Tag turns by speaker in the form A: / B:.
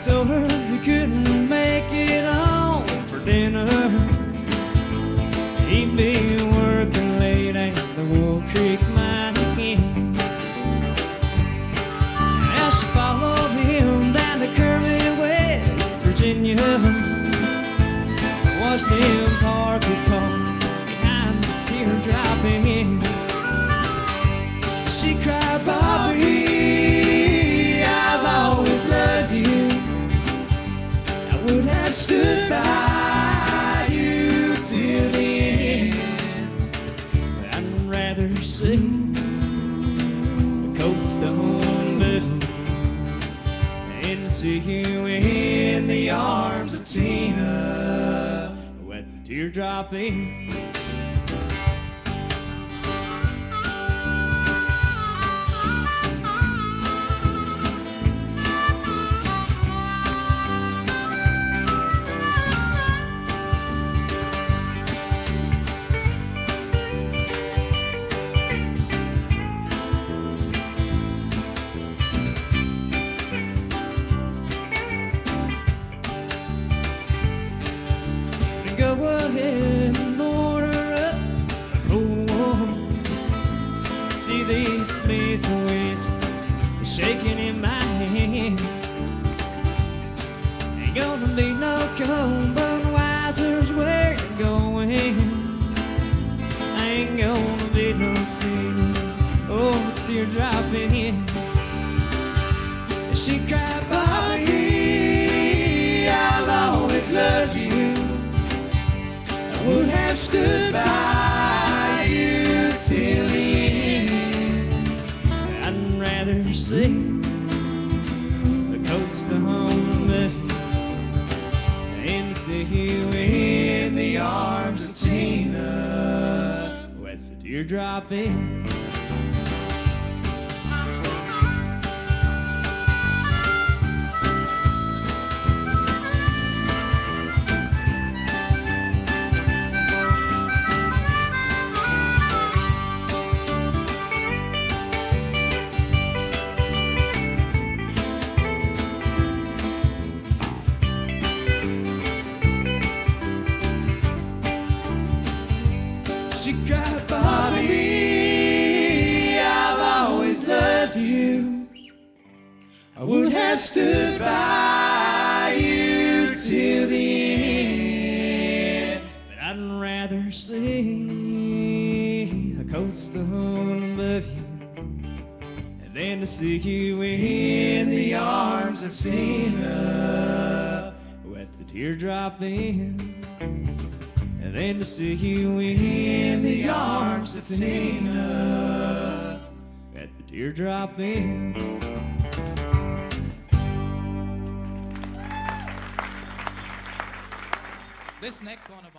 A: told her he couldn't make it home for dinner. He'd be working late at the Wolf Creek mine again. As she followed him down to Kirby, West Virginia, watched him park his car behind the teardrop have stood by you till the end. But I'd rather see a cold stone building and see you in the arms of Tina the teardrop. Shaking in my hands. Ain't gonna be no cold Budweiser's where you're going. Ain't gonna be no tea oh, a Tear Drop Inn. She cried, Bobby, I've always loved you. I would have stood by I'd rather see the cold stone building and see you in the arms of Tina with the Tear Drop Inn. Cried, Bobby, I've always loved you. I would have stood by you till the end. But I'd rather see a cold stone above you than to see you in the arms of Tina with the Tear Drop Inn. And then to see you in the arms of Tina at the Tear Drop Inn.
B: This next one of